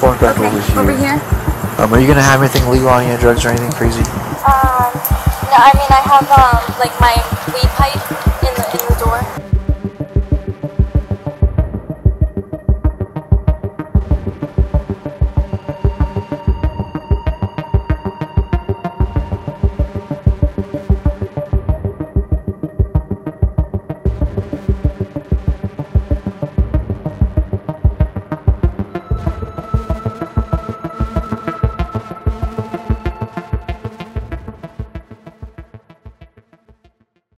walk back Okay, over here. over here. Um, are you gonna have anything legal on you, drugs or anything crazy? Um, no, I mean I have um like my weed pipe